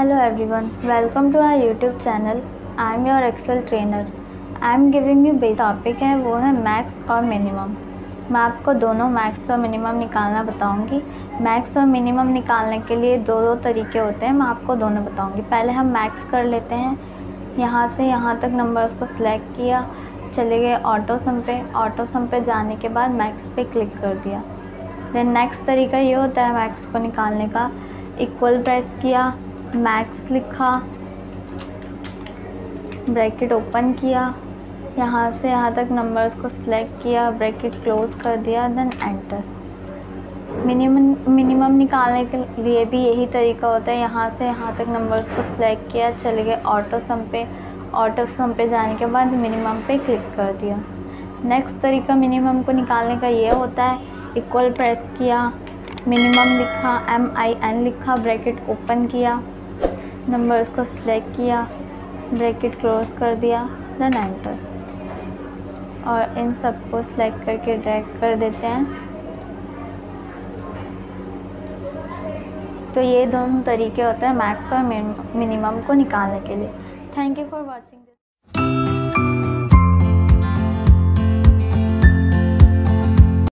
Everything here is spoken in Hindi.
everyone, welcome to our YouTube channel. I am your Excel trainer. I am giving you basic topic है वो है मैक्स और मिनिमम मैं आपको दोनों मैक्स और मिनिमम निकालना बताऊँगी. मैक्स और मिनिमम निकालने के लिए दो दो तरीके होते हैं मैं आपको दोनों बताऊँगी. पहले हम मैक्स कर लेते हैं. यहाँ से यहाँ तक नंबर्स को सिलेक्ट किया चले गए ऑटो सम पे. ऑटो सम पे जाने के बाद मैक्स पे क्लिक कर दिया. देन नेक्स्ट तरीका ये होता है मैक्स को निकालने का. इक्वल प्रेस किया. मैक्स लिखा ब्रैकेट ओपन किया, यहाँ से यहाँ तक नंबर्स को सिलेक्ट किया ब्रैकेट क्लोज कर दिया देन एंटर मिनिमम मिनिमम निकालने के लिए भी यही तरीका होता है, यहाँ से यहाँ तक नंबर्स को सिलेक्ट किया, चले गए ऑटो सम पे ऑटो सम पे जाने के बाद मिनिमम पे क्लिक कर दिया. नेक्स्ट तरीका मिनिमम को निकालने का ये होता है इक्वल प्रेस किया मिनिमम लिखा एम आई एन लिखा ब्रैकेट ओपन किया. नंबर्स को सिलेक्ट किया ब्रैकेट क्लोज कर दिया देन एंटर और इन सबको सिलेक्ट करके ड्रैग कर देते हैं। तो ये दोनों तरीके होते हैं मैक्स और मिनिमम को निकालने के लिए। Thank you for watching